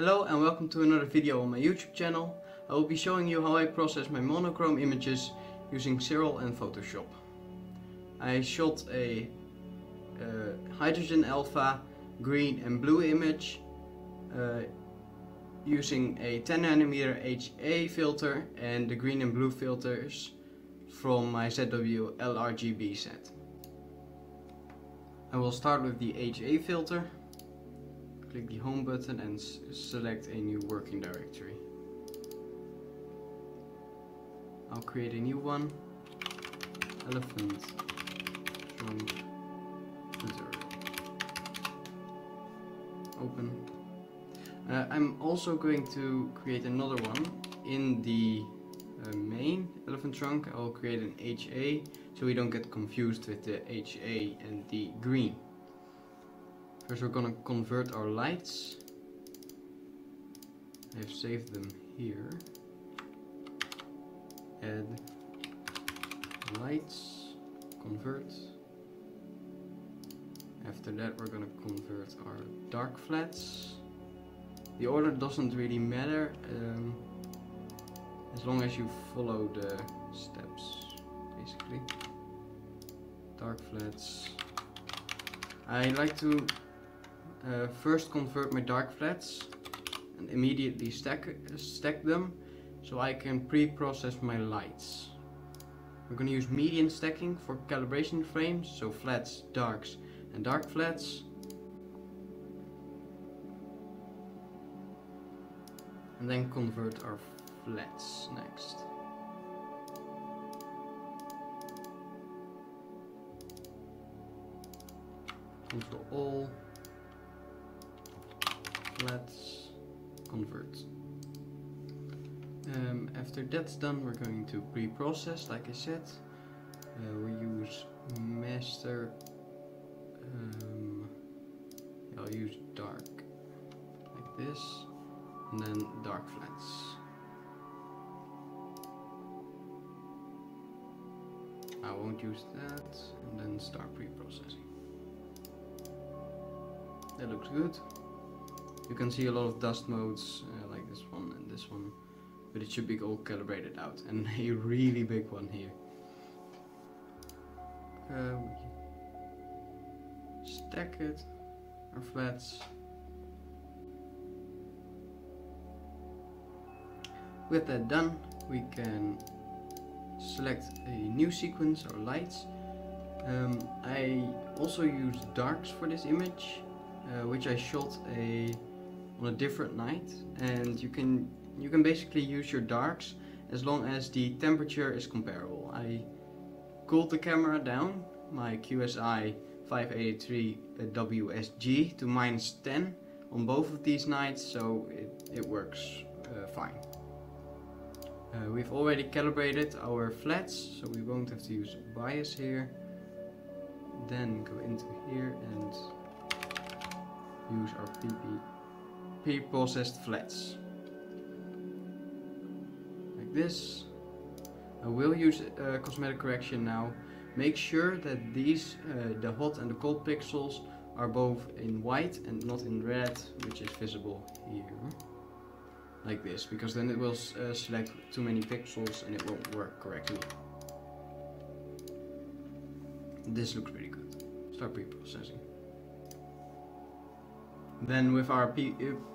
Hello and welcome to another video on my YouTube channel. I will be showing you how I process my monochrome images using Siril and Photoshop. I shot a hydrogen alpha, green and blue image uh, using a 10nm HA filter and the green and blue filters from my ZW LRGB set. I will start with the HA filter click the home button and select a new working directory. I'll create a new one, elephant trunk footer. Open. Uh, I'm also going to create another one in the uh, main elephant trunk. I'll create an HA so we don't get confused with the HA and the green. First we're gonna convert our lights. I've saved them here. Add lights, convert. After that we're gonna convert our dark flats. The order doesn't really matter um, as long as you follow the steps basically. Dark flats. I like to uh, first convert my dark flats and immediately stack, stack them so I can pre-process my lights. We're going to use median stacking for calibration frames, so flats, darks and dark flats. And then convert our flats next. Control all let's convert. Um, after that's done, we're going to pre-process, like I said. Uh, we use master. Um, I'll use dark, like this, and then dark flats. I won't use that, and then start pre-processing. That looks good. You can see a lot of dust modes uh, like this one and this one, but it should be all calibrated out and a really big one here. Uh, stack it, our flats. With that done, we can select a new sequence or lights. Um, I also use darks for this image, uh, which I shot a on a different night and you can you can basically use your darks as long as the temperature is comparable. I cooled the camera down, my QSI 583 WSG to minus 10 on both of these nights so it, it works uh, fine. Uh, we've already calibrated our flats so we won't have to use bias here. Then go into here and use our PP pre-processed flats. Like this. I will use uh, cosmetic correction now. Make sure that these, uh, the hot and the cold pixels are both in white and not in red, which is visible here. Like this, because then it will uh, select too many pixels and it won't work correctly. This looks pretty good. Start pre-processing. Then with our uh,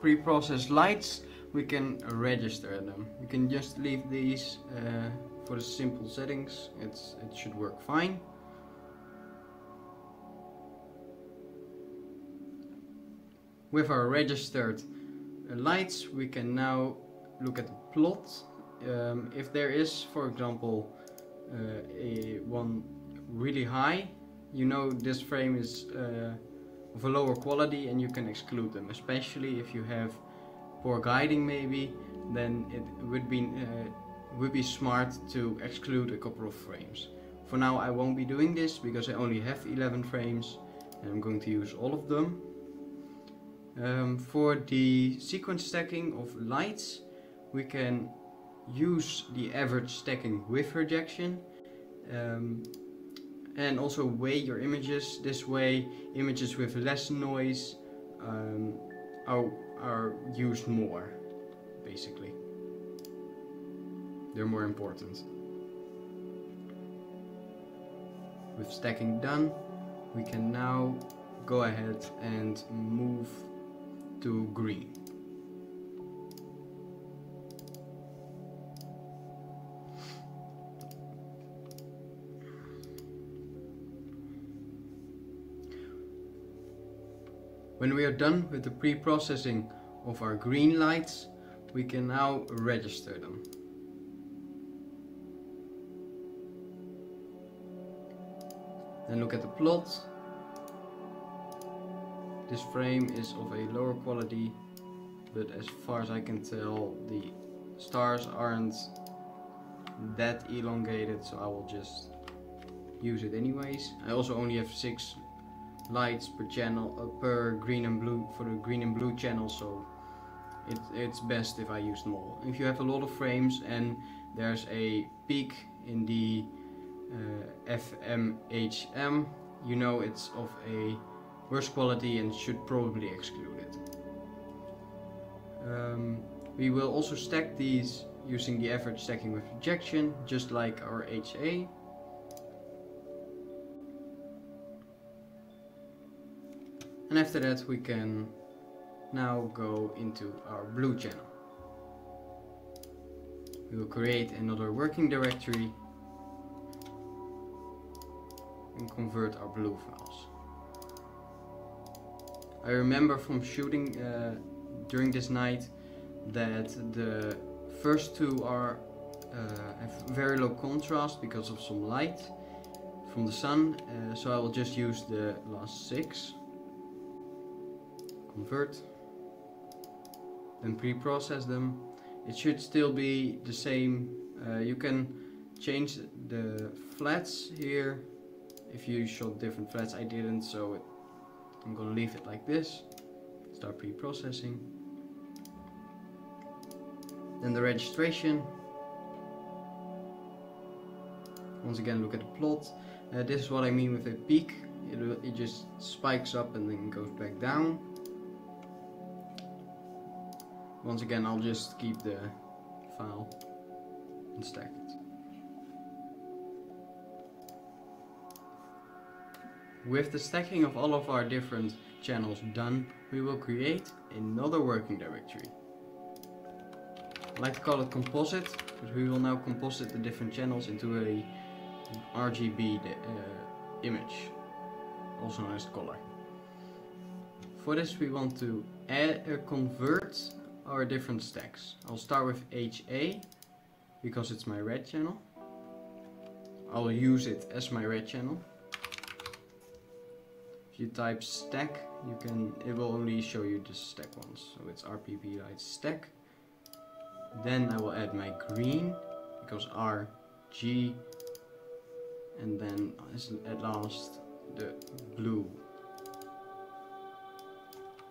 pre-processed lights, we can register them. You can just leave these uh, for the simple settings. It's, it should work fine. With our registered uh, lights, we can now look at the plot. Um, if there is, for example, uh, a one really high, you know this frame is uh, of a lower quality and you can exclude them especially if you have poor guiding maybe then it would be uh, would be smart to exclude a couple of frames. For now I won't be doing this because I only have 11 frames and I'm going to use all of them. Um, for the sequence stacking of lights we can use the average stacking with rejection. Um, and also weigh your images. This way images with less noise um, are, are used more, basically. They're more important. With stacking done, we can now go ahead and move to green. When we are done with the pre-processing of our green lights, we can now register them. Then look at the plot. This frame is of a lower quality, but as far as I can tell, the stars aren't that elongated, so I will just use it anyways. I also only have six lights per channel uh, per green and blue for the green and blue channel so it, it's best if I use them all. If you have a lot of frames and there's a peak in the uh, FWHM you know it's of a worse quality and should probably exclude it. Um, we will also stack these using the average stacking with rejection just like our HA and after that we can now go into our blue channel. We will create another working directory and convert our blue files. I remember from shooting uh, during this night that the first two are uh, have very low contrast because of some light from the sun uh, so I will just use the last six convert then pre-process them. It should still be the same. Uh, you can change the flats here. If you shot different flats I didn't so it, I'm gonna leave it like this. Start pre-processing. Then the registration. Once again look at the plot. Uh, this is what I mean with a peak. It, it just spikes up and then goes back down once again, I'll just keep the file and stack it. With the stacking of all of our different channels done, we will create another working directory. I like to call it composite, but we will now composite the different channels into a RGB uh, image, also known as color. For this we want to add, uh, convert our different stacks. I'll start with HA because it's my red channel. I'll use it as my red channel. If you type stack, you can it will only show you the stack ones. So it's RPP light stack. Then I will add my green because R G and then at last the blue.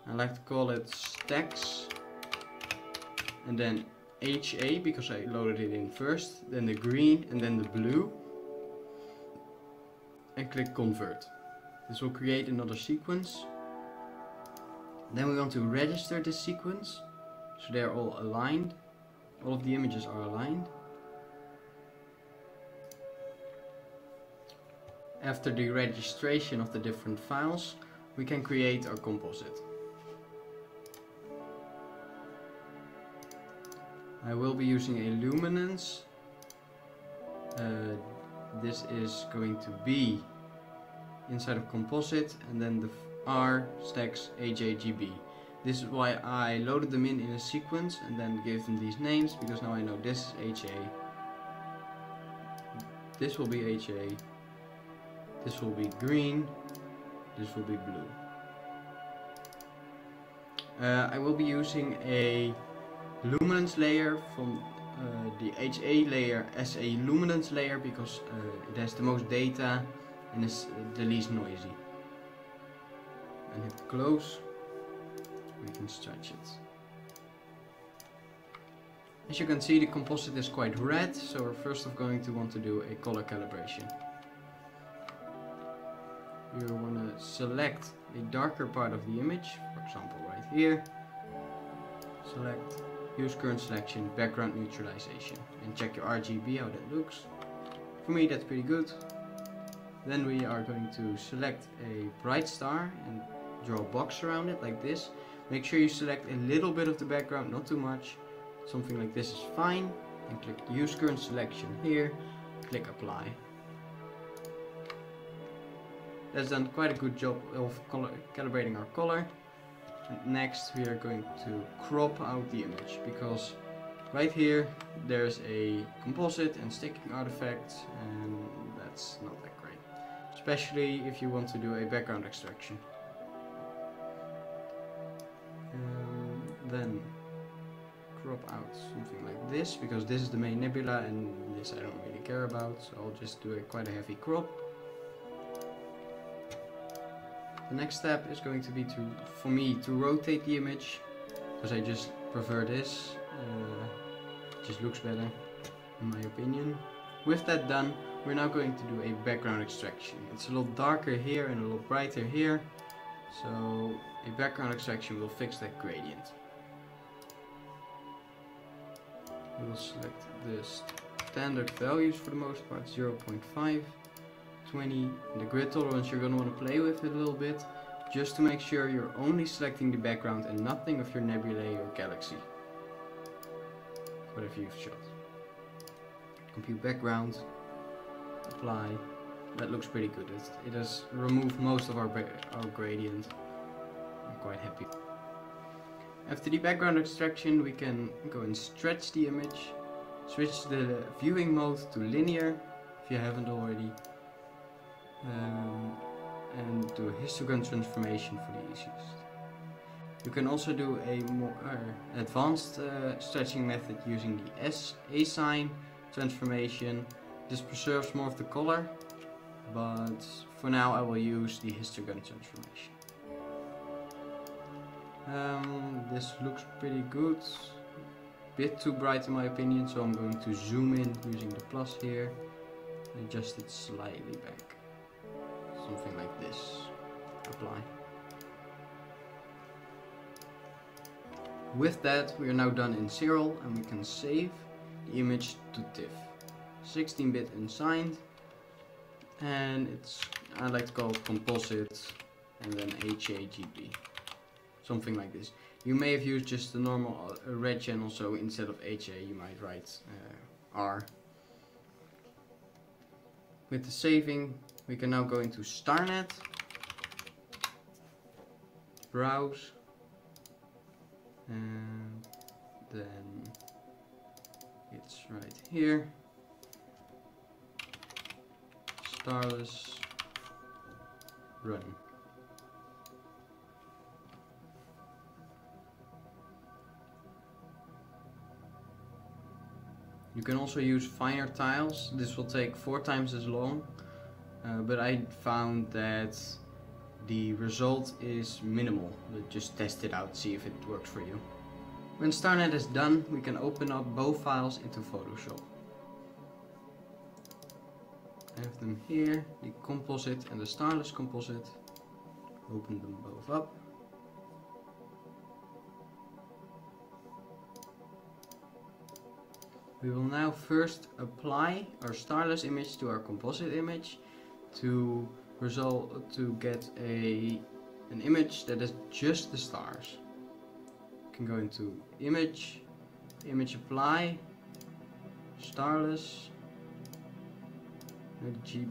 I like to call it stacks and then HA because I loaded it in first, then the green and then the blue and click convert. This will create another sequence. Then we want to register this sequence so they're all aligned. All of the images are aligned. After the registration of the different files, we can create our composite. I will be using a luminance. Uh, this is going to be inside of composite and then the R stacks HAGB. This is why I loaded them in in a sequence and then gave them these names because now I know this is HA. This will be HA. This will be green. This will be blue. Uh, I will be using a luminance layer from uh, the HA layer as a luminance layer because uh, it has the most data and is the least noisy. And hit close, we can stretch it. As you can see the composite is quite red, so we're first of going to want to do a color calibration. You want to select a darker part of the image, for example right here, select use current selection background neutralization and check your RGB how that looks. For me that's pretty good. Then we are going to select a bright star and draw a box around it like this. Make sure you select a little bit of the background, not too much. Something like this is fine. And click use current selection here. Click apply. That's done quite a good job of color, calibrating our color. And next we are going to crop out the image because right here there's a composite and sticking artifact and that's not that great. Especially if you want to do a background extraction. Um, then crop out something like this because this is the main nebula and this I don't really care about so I'll just do a quite a heavy crop. The next step is going to be to, for me, to rotate the image, because I just prefer this. Uh, just looks better, in my opinion. With that done, we're now going to do a background extraction. It's a little darker here and a little brighter here, so a background extraction will fix that gradient. We will select the standard values for the most part, 0.5. 20 the grid tolerance you're going to want to play with it a little bit just to make sure you're only selecting the background and nothing of your nebulae or galaxy. Whatever you've shot? Compute background apply. That looks pretty good. It, it has removed most of our, our gradient. I'm quite happy. After the background extraction we can go and stretch the image. Switch the viewing mode to linear if you haven't already um, and do a histogram transformation for the easiest. You can also do a more uh, advanced uh, stretching method using the S A sign transformation. This preserves more of the color, but for now I will use the histogram transformation. Um, this looks pretty good. Bit too bright in my opinion, so I'm going to zoom in using the plus here. Adjust it slightly back something like this. Apply. With that, we are now done in Siril and we can save the image to TIFF. 16-bit unsigned and it's I like to call it composite and then HAGB. Something like this. You may have used just the normal uh, red channel so instead of HA you might write uh, R. With the saving we can now go into StarNet, browse, and then it's right here. Starless run. You can also use finer tiles. This will take four times as long uh, but I found that the result is minimal. But just test it out, see if it works for you. When StarNet is done, we can open up both files into Photoshop. I have them here, the composite and the starless composite. Open them both up. We will now first apply our starless image to our composite image to result to get a an image that is just the stars. You can go into image, image apply, starless, G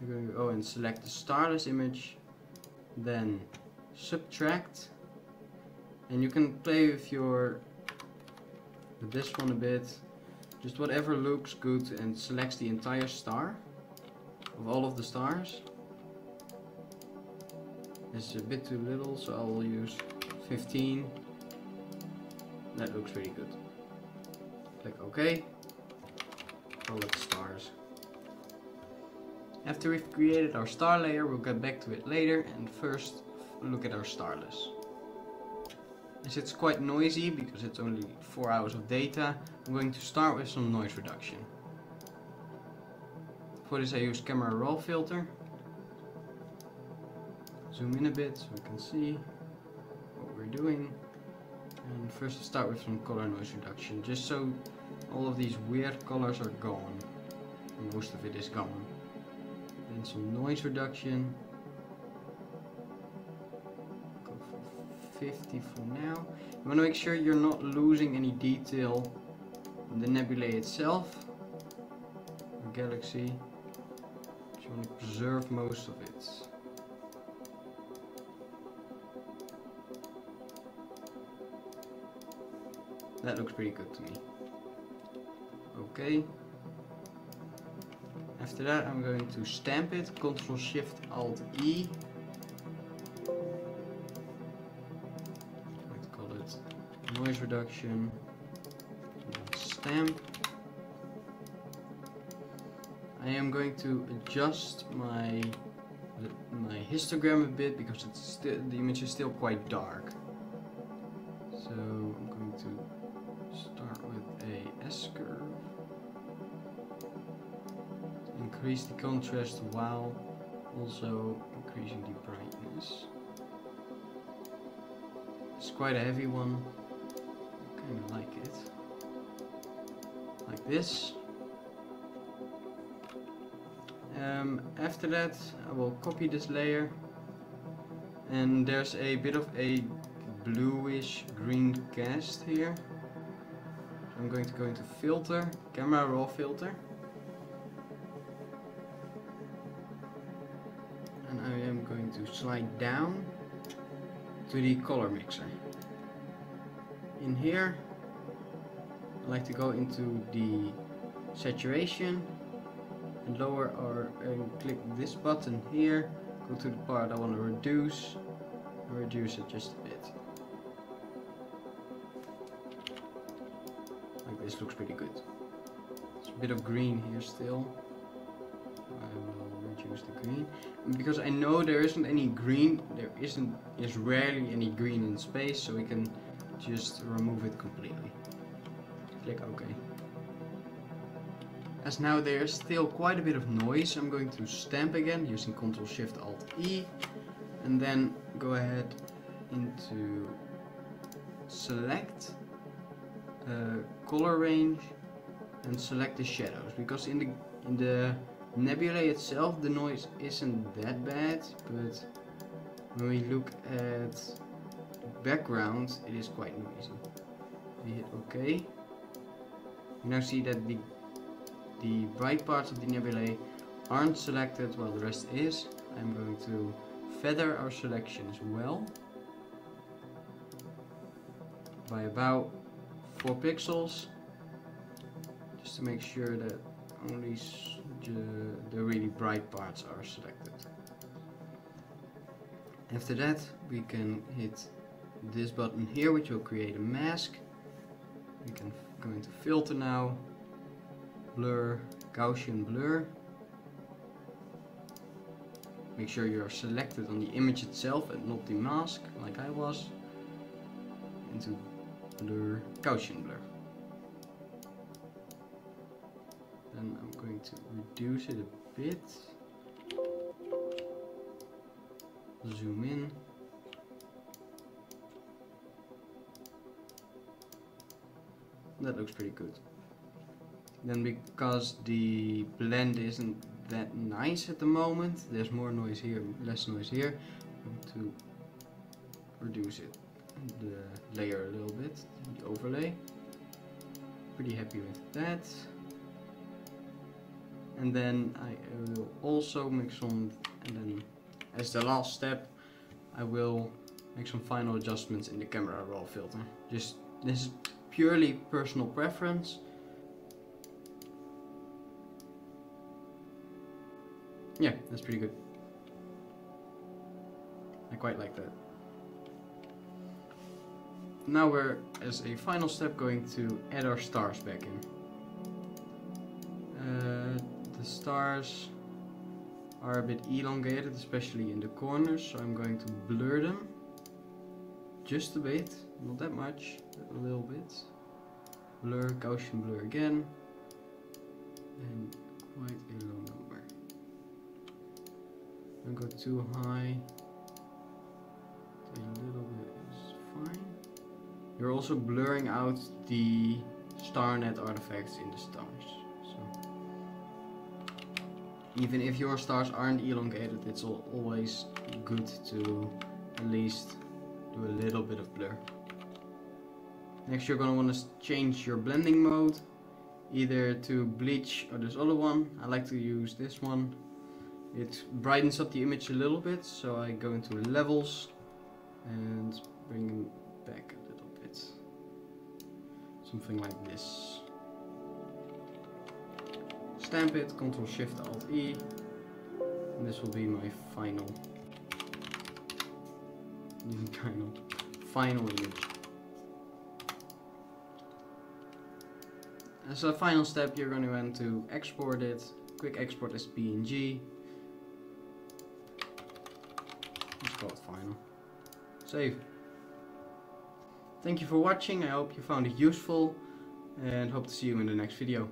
you're going to go oh, and select the starless image, then subtract, and you can play with your with this one a bit just whatever looks good and selects the entire star of all of the stars. It's a bit too little, so I will use 15. That looks really good. Click OK. Call the stars. After we've created our star layer, we'll get back to it later and first look at our starless. As it's quite noisy because it's only 4 hours of data, I'm going to start with some noise reduction. For this I use camera raw filter. Zoom in a bit so we can see. what we're doing. And first I'll start with some color noise reduction, just so all of these weird colors are gone. Most of it is gone. And some noise reduction. 50 for now. You want to make sure you're not losing any detail in the nebulae itself, or galaxy. So you want to preserve most of it. That looks pretty good to me. Okay. After that I'm going to stamp it, Ctrl Shift Alt E. reduction. Stamp. I am going to adjust my my histogram a bit because it's the image is still quite dark. So I'm going to start with a S curve. Increase the contrast while also increasing the brightness. It's quite a heavy one. Of like it. Like this. Um, after that I will copy this layer and there's a bit of a bluish green cast here. I'm going to go into filter, camera raw filter. And I am going to slide down to the color mixer. In here. I like to go into the saturation and lower or and click this button here. Go to the part I want to reduce reduce it just a bit. Like this looks pretty good. There's a bit of green here still. I will reduce the green. And because I know there isn't any green there isn't is rarely any green in space so we can just remove it completely. Click OK. As now there's still quite a bit of noise, I'm going to stamp again using Ctrl Shift Alt E and then go ahead into select uh, color range and select the shadows because in the in the nebulae itself the noise isn't that bad but when we look at background it is quite noisy. We hit OK. You now see that the the bright parts of the nebulae aren't selected while the rest is. I'm going to feather our selection as well by about 4 pixels just to make sure that only the really bright parts are selected. After that we can hit this button here which will create a mask. We can go into filter now blur, Gaussian blur. Make sure you're selected on the image itself and not the mask, like I was. Into blur, Gaussian blur. Then I'm going to reduce it a bit. Zoom in. That looks pretty good. Then because the blend isn't that nice at the moment, there's more noise here, less noise here, to reduce it, the layer a little bit, the overlay. Pretty happy with that. And then I will also make some, and then as the last step, I will make some final adjustments in the camera raw filter. Just, this is purely personal preference. Yeah, that's pretty good. I quite like that. Now we're, as a final step, going to add our stars back in. Uh, the stars are a bit elongated, especially in the corners, so I'm going to blur them just a bit, not that much, a little bit. Blur, Gaussian blur again, and quite a low number. Don't go too high. A little bit is fine. you're also blurring out the StarNet artifacts in the stars. So even if your stars aren't elongated, it's always good to at least do a little bit of blur. Next you're gonna want to change your blending mode either to bleach or this other one. I like to use this one. It brightens up the image a little bit, so I go into levels and bring them back a little bit. Something like this. Stamp it, Ctrl Shift Alt E, and this will be my final, final, final image. As a final step, you're going to want to export it. Quick export as PNG. It's called final. Save. Thank you for watching. I hope you found it useful and hope to see you in the next video.